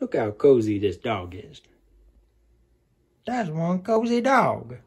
Look how cozy this dog is. That's one cozy dog.